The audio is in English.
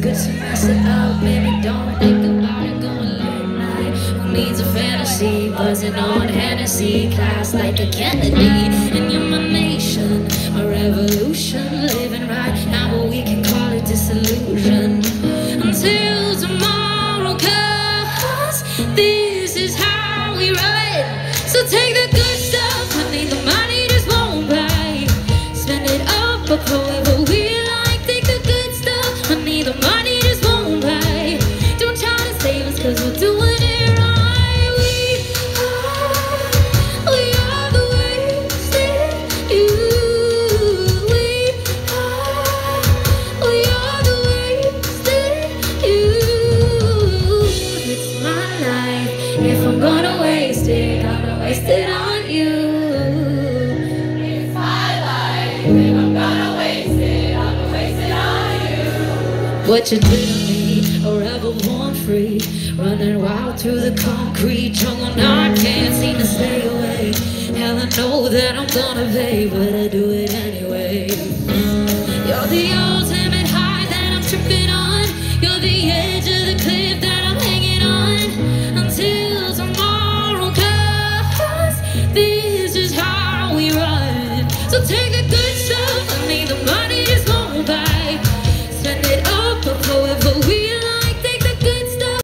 mess it up, baby. Don't think about it. Going late night. Who needs a fantasy? Buzzing on Hennessy, class like a Kennedy. And you're my nation, my revolution. Living right now, but we can call it disillusion. Until tomorrow comes, this is how we ride. So take the good stuff, honey. The money just won't buy. Spend it up, but gonna I'm gonna waste it on you. It's my life. If I'm gonna waste it, I'm gonna waste it on you. What you did to me, a rebel born free, running wild through the concrete jungle. I can't seem to stay away. Hell, I know that I'm gonna pay, but I do it anyway. You're the ultimate. take it.